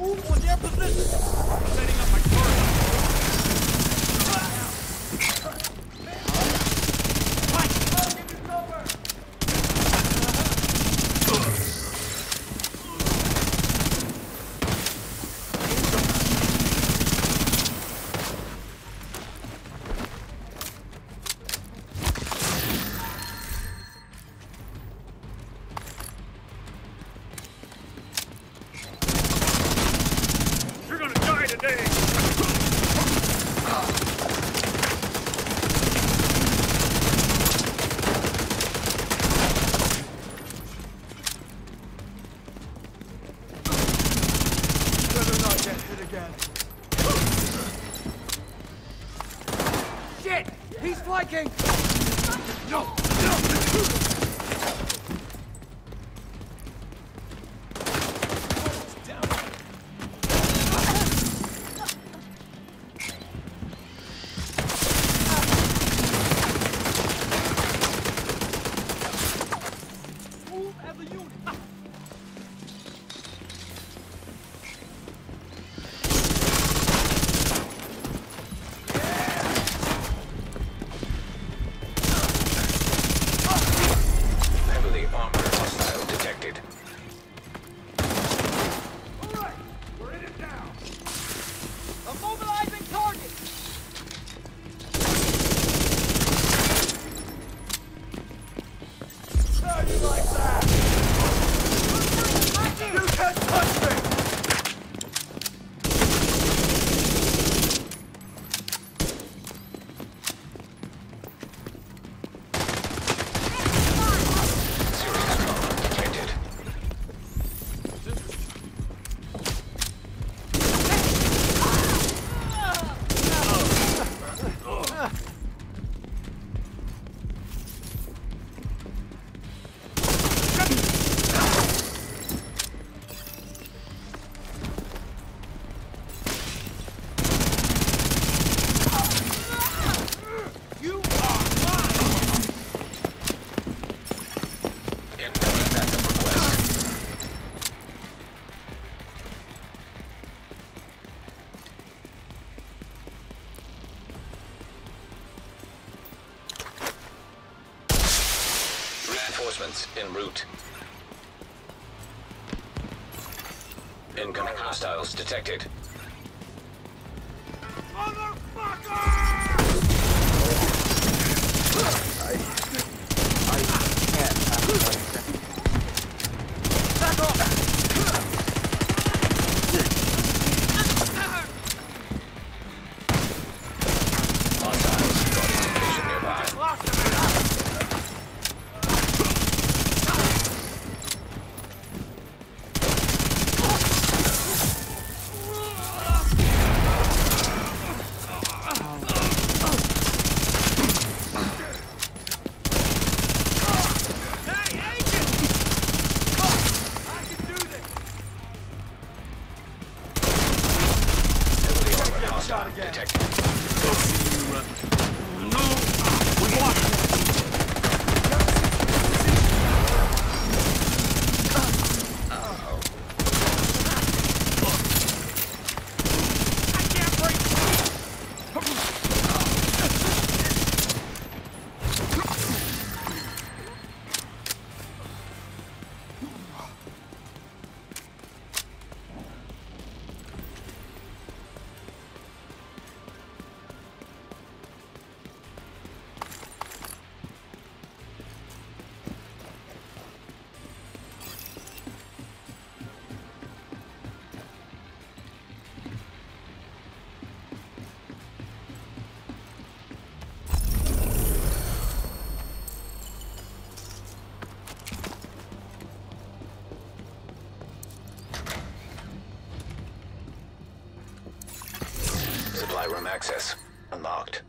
move on their position. Setting up my first. flanking! No! Reinforcements en route. Incoming hostiles detected. Motherfucker! Room access unlocked.